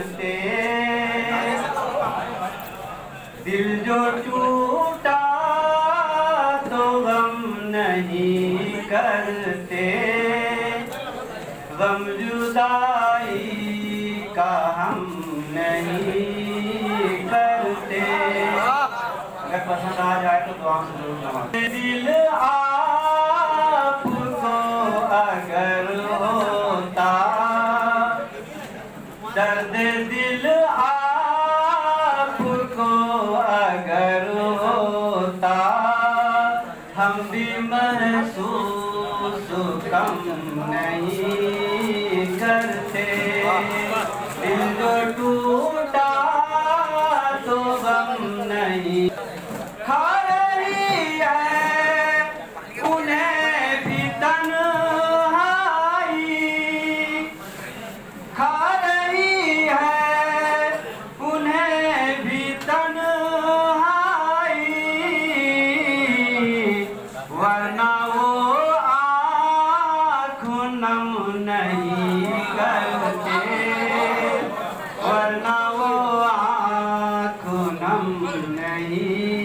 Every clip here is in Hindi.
करते दिल जो टूटा तो गम नहीं करते। गम जुदाई का हम नहीं करते। अगर पसंद आ जाए तो दुआ से ज़रूर दिल आपको दर्द दिल आपको अगर होता हम भी महसूस कम नहीं करते। दिल जो टूटा करते वरना वो आँख नहीं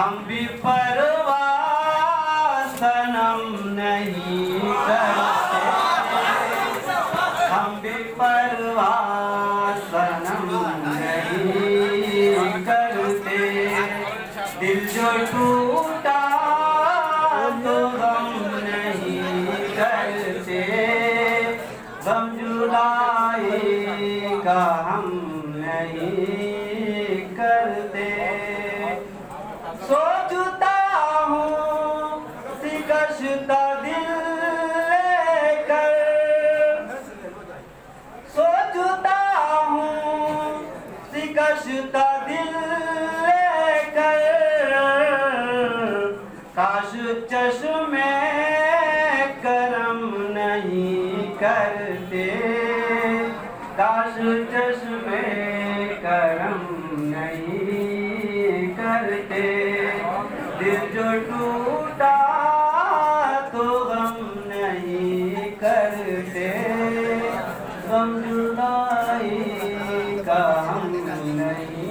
हम भी परवाह सनम नहीं करते। हम भी परवाह सनम नहीं करते। दिल जो टूटा तो हम नहीं करते। गम का हम नहीं शिकस्ता दिल लेकर सोचता हूँ शिकस्ता दिल लेकर। काश चश्मे करम नहीं करते, काश चश्मे करम नहीं करते। दिल जो टूटा करते गम जुदाई नहीं।